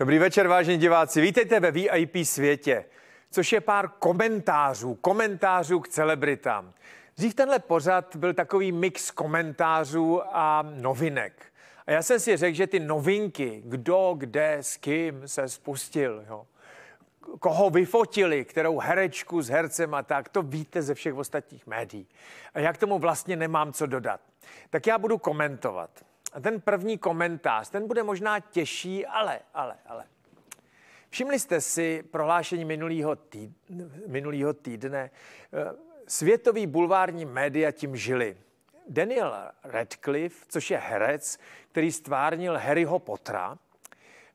Dobrý večer, vážení diváci. Vítejte ve VIP světě, což je pár komentářů, komentářů k celebritám. Dřív tenhle pořad byl takový mix komentářů a novinek. A já jsem si řekl, že ty novinky, kdo, kde, s kým se spustil, jo, koho vyfotili, kterou herečku s hercem a tak, to víte ze všech ostatních médií. A já k tomu vlastně nemám co dodat. Tak já budu komentovat. Ten první komentář, ten bude možná těžší, ale, ale, ale. Všimli jste si prohlášení minulého týdne, minulýho týdne? Světový bulvární média tím žili. Daniel Radcliffe, což je herec, který stvárnil Harryho Pottera,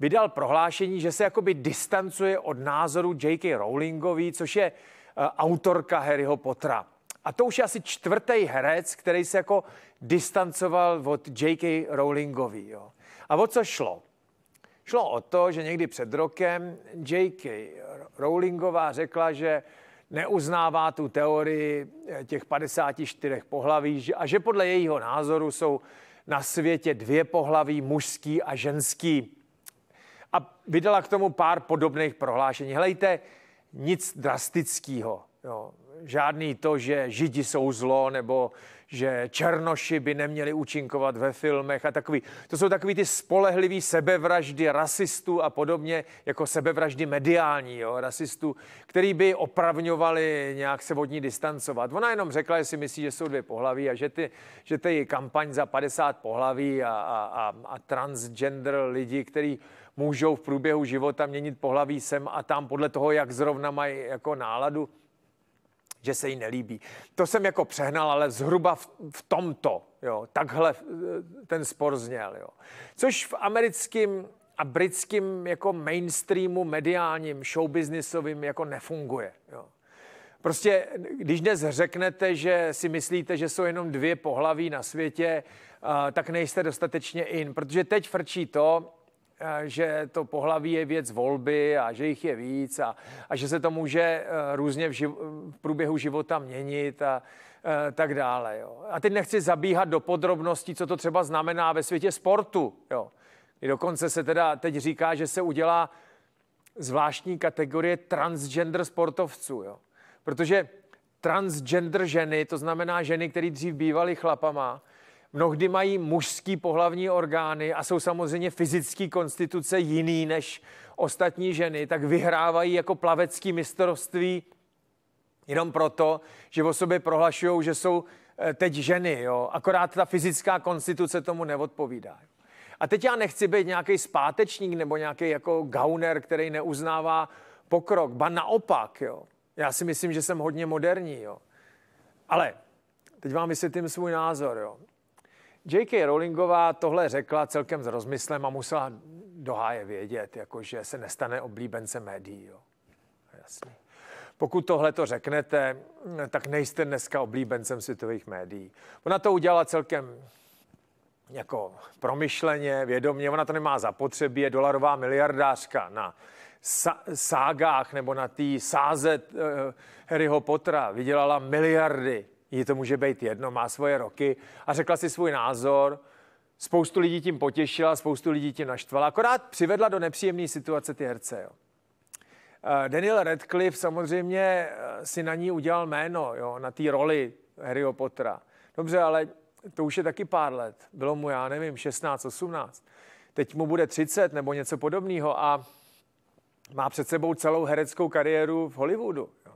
vydal prohlášení, že se jakoby distancuje od názoru J.K. Rowlingový, což je uh, autorka Harryho Pottera. A to už je asi čtvrtý herec, který se jako distancoval od J.K. Rowlingový. Jo. A o co šlo? Šlo o to, že někdy před rokem J.K. Rowlingová řekla, že neuznává tu teorii eh, těch 54 pohlaví a že podle jejího názoru jsou na světě dvě pohlaví, mužský a ženský. A vydala k tomu pár podobných prohlášení. Helejte, nic drastického. Žádný to, že židi jsou zlo, nebo že černoši by neměli účinkovat ve filmech a takový. To jsou takový ty spolehlivý sebevraždy rasistů a podobně, jako sebevraždy mediální, jo, rasistů, který by opravňovali nějak se od ní distancovat. Ona jenom řekla, že si myslí, že jsou dvě pohlaví a že ty, že ty kampaň za 50 pohlaví a, a, a, a transgender lidi, kteří můžou v průběhu života měnit pohlaví sem a tam podle toho, jak zrovna mají jako náladu, že se jí nelíbí. To jsem jako přehnal, ale zhruba v, v tomto, jo, takhle eh, ten spor zněl. Jo. Což v americkém a britském jako mainstreamu mediálním, showbiznisovým jako nefunguje. Jo. Prostě, když dnes řeknete, že si myslíte, že jsou jenom dvě pohlaví na světě, uh, tak nejste dostatečně in, protože teď frčí to, že to pohlaví je věc volby a že jich je víc a, a že se to může eh, různě v, živ, v průběhu života měnit a a tak dále. Jo. A teď nechci zabíhat do podrobností, co to třeba znamená ve světě sportu. Jo. I dokonce se teda teď říká, že se udělá zvláštní kategorie transgender sportovců. Jo. Protože transgender ženy, to znamená ženy, které dřív bývaly chlapama, mnohdy mají mužský pohlavní orgány a jsou samozřejmě fyzické konstituce jiný než ostatní ženy, tak vyhrávají jako plavecký mistrovství jenom proto, že o sobě prohlašují, že jsou eh, teď ženy, jo? akorát ta fyzická konstituce tomu neodpovídá. A teď já nechci být nějaký zpátečník nebo nějaký jako gauner, který neuznává pokrok, ba naopak, jo. Já si myslím, že jsem hodně moderní, jo. Ale teď vám vysvětlím svůj názor, jo. J.K. Rowlingová tohle řekla celkem s rozmyslem a musela do háje vědět, jakože se nestane oblíbence médií. Jo. Jasný. Pokud tohle to řeknete, tak nejste dneska oblíbencem světových médií. Ona to udělala celkem jako promyšleně, vědomě, ona to nemá zapotřebí, je dolarová miliardářka na ságách nebo na té sáze uh, Harryho Pottera, vydělala miliardy jí to může být jedno, má svoje roky a řekla si svůj názor. Spoustu lidí tím potěšila, spoustu lidí tím naštvala, akorát přivedla do nepříjemné situace ty herce. Jo. Eh, Daniel Radcliffe samozřejmě eh, si na ní udělal jméno, jo, na té roli Harryho Pottera. Dobře, ale to už je taky pár let. Bylo mu, já nevím, 16, 18. Teď mu bude 30 nebo něco podobného a má před sebou celou hereckou kariéru v Hollywoodu. Jo.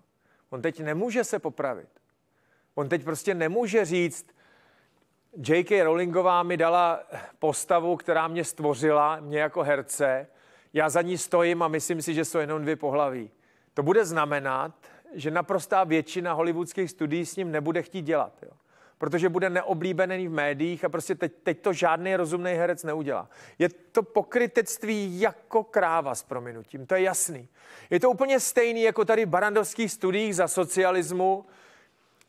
On teď nemůže se popravit. On teď prostě nemůže říct, J.K. Rowlingová mi dala postavu, která mě stvořila, mě jako herce, já za ní stojím a myslím si, že jsou jenom dvě pohlaví. To bude znamenat, že naprostá většina hollywoodských studií s ním nebude chtít dělat. Jo? Protože bude neoblíbený v médiích a prostě teď, teď to žádný rozumný herec neudělá. Je to pokrytectví jako kráva s prominutím, to je jasný. Je to úplně stejný jako tady v barandovských studiích za socialismu,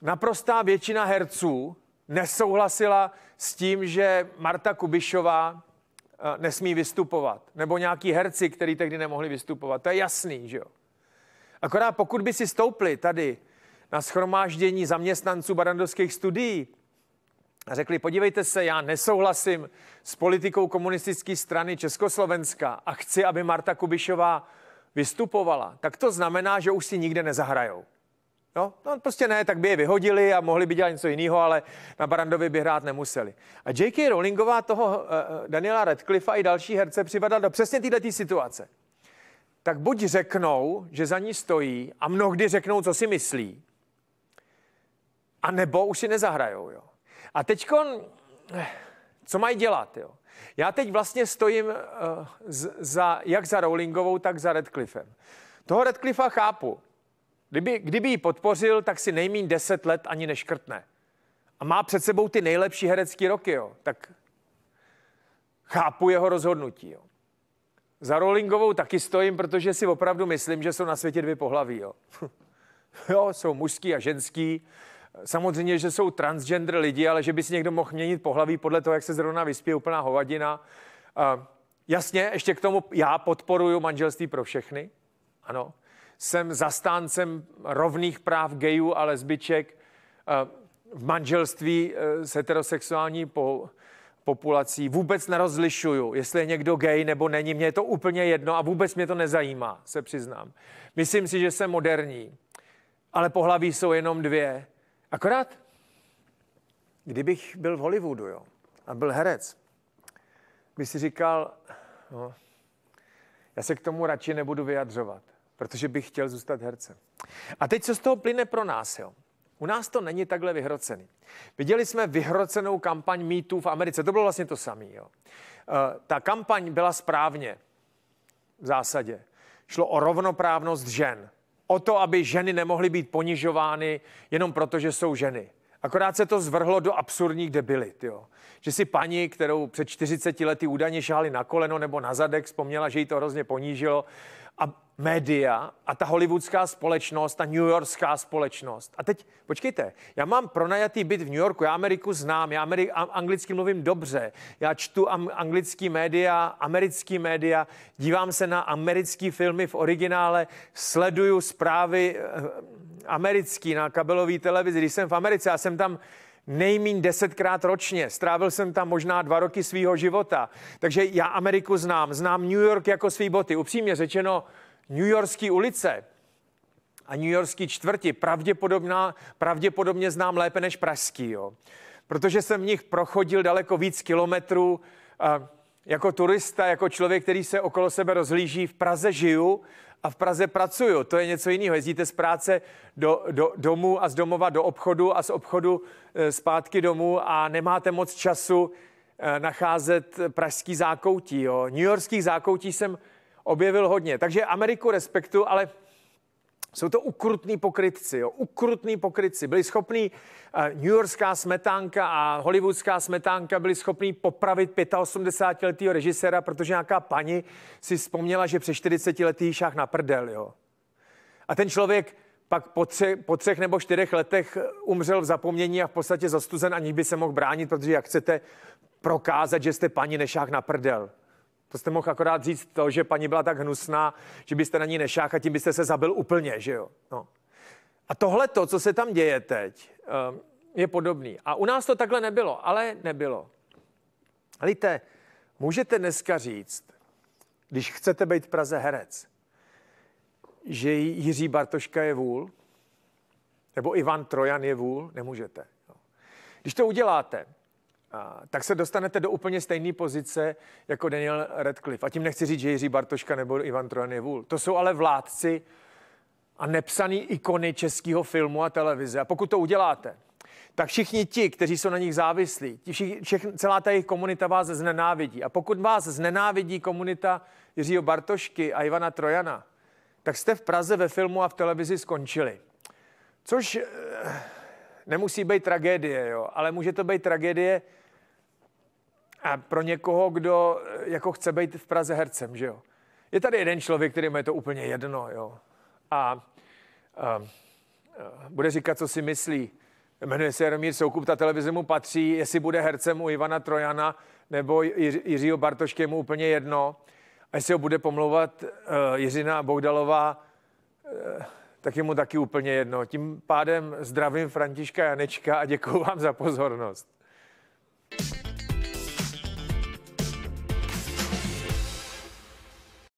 naprostá většina herců nesouhlasila s tím, že Marta Kubišová eh, nesmí vystupovat. Nebo nějaký herci, kteří tehdy nemohli vystupovat. To je jasný, že jo? Akorát pokud by si stoupli tady na schromáždění zaměstnanců barandovských studií a řekli, podívejte se, já nesouhlasím s politikou komunistické strany Československa a chci, aby Marta Kubišová vystupovala, tak to znamená, že už si nikde nezahrajou. No, no, prostě ne, tak by je vyhodili a mohli by dělat něco jiného, ale na Barandovi by hrát nemuseli. A J.K. Rowlingová toho uh, Daniela Radcliffe i další herce přivadla do přesně této situace. Tak buď řeknou, že za ní stojí a mnohdy řeknou, co si myslí, a nebo už si nezahrajou. Jo. A teď, eh, co mají dělat? Jo? Já teď vlastně stojím uh, z, za, jak za Rowlingovou, tak za Radcliffem. Toho Radcliffa chápu. Kdyby, kdyby ji podpořil, tak si nejmín 10 let ani neškrtne. A má před sebou ty nejlepší herecké roky, jo. tak chápu jeho rozhodnutí. Jo. Za Rowlingovou taky stojím, protože si opravdu myslím, že jsou na světě dvě pohlaví. Jo, jo jsou mužský a ženský. Samozřejmě, že jsou transgender lidi, ale že by si někdo mohl měnit pohlaví podle toho, jak se zrovna vyspí, úplná hovadina. Uh, jasně, ještě k tomu já podporuji manželství pro všechny. Ano. Jsem zastáncem rovných práv gayů a lesbiček uh, v manželství uh, s heterosexuální po, populací. Vůbec nerozlišuju, jestli je někdo gay nebo není. Mně je to úplně jedno a vůbec mě to nezajímá, se přiznám. Myslím si, že jsem moderní, ale pohlaví jsou jenom dvě Akorát, kdybych byl v Hollywoodu jo, a byl herec, by si říkal, no, já se k tomu radši nebudu vyjadřovat, protože bych chtěl zůstat hercem. A teď co z toho plyne pro nás? Jo? U nás to není takhle vyhrocený. Viděli jsme vyhrocenou kampaň mýtů v Americe. To bylo vlastně to samé. Uh, ta kampaň byla správně v zásadě. Šlo o rovnoprávnost žen o to, aby ženy nemohly být ponižovány jenom proto, že jsou ženy. Akorát se to zvrhlo do absurdních debilit. Jo. Že si paní, kterou před 40 lety údajně šáli na koleno nebo na zadek, vzpomněla, že jí to hrozně ponížilo a média a ta hollywoodská společnost, ta New Yorkská společnost. A teď, počkejte, já mám pronajatý byt v New Yorku, já Ameriku znám, já Ameri- anglicky mluvím dobře, já čtu am- anglický média, americký média, dívám se na americké filmy v originále, sleduju zprávy eh, americký na kabelové televizi. Když jsem v Americe, já jsem tam nejmín desetkrát ročně. Strávil jsem tam možná dva roky svého života. Takže já Ameriku znám. Znám New York jako svý boty. Upřímně řečeno, New Yorkské ulice a New Yorkské čtvrti pravděpodobná, pravděpodobně znám lépe než pražský. Jo. Protože jsem v nich prochodil daleko víc kilometrů. Jako turista, jako člověk, který se okolo sebe rozhlíží, v Praze žiju a v Praze pracuju. To je něco jiného. Jezdíte z práce do, do domů a z domova do obchodu a z obchodu e, zpátky domů a nemáte moc času e, nacházet pražský zákoutí. Jo. New Yorkských zákoutí jsem objevil hodně. Takže Ameriku respektu, ale jsou to ukrutní pokrytci, jo, ukrutní pokrytci. Byli schopní, uh, New Yorkská smetánka a hollywoodská smetánka byli schopní popravit 85-letého režiséra, protože nějaká paní si vzpomněla, že před 40 lety šách na prdel, jo. A ten člověk pak po, tře, po třech nebo čtyřech letech umřel v zapomnění a v podstatě zastuzen, aniž by se mohl bránit, protože jak chcete prokázat, že jste paní nešách na prdel. To jste mohl akorát říct to, že paní byla tak hnusná, že byste na ní nešách a tím byste se zabil úplně, že jo? No. A tohle to, co se tam děje teď, ehm, je podobný. A u nás to takhle nebylo, ale nebylo. Víte, můžete dneska říct, když chcete být v Praze herec, že Jiří Bartoška je vůl, nebo Ivan Trojan je vůl, nemůžete. Když to uděláte, tak se dostanete do úplně stejné pozice jako Daniel Radcliffe. A tím nechci říct, že Jiří Bartoška nebo Ivan Trojan je vůl. To jsou ale vládci a nepsaný ikony českého filmu a televize. A pokud to uděláte, tak všichni ti, kteří jsou na nich závislí, všichni, všech, celá ta jejich komunita vás znenávidí. A pokud vás znenávidí komunita Jiřího Bartošky a Ivana Trojana, tak jste v Praze ve filmu a v televizi skončili. Což eh, nemusí být tragédie, jo, ale může to být tragédie a pro někoho, kdo eh, jako chce být v Praze hercem, že jo. Je tady jeden člověk, který je to úplně jedno, jo. A, a, a bude říkat, co si myslí. Jmenuje se Jaromír Soukup, ta televize mu patří, jestli bude hercem u Ivana Trojana nebo Jiřího Bartošky, mu úplně jedno. A jestli ho bude pomlouvat uh, Jiřina Bohdalová, uh, tak je mu taky úplně jedno. Tím pádem zdravím Františka Janečka a děkuji vám za pozornost.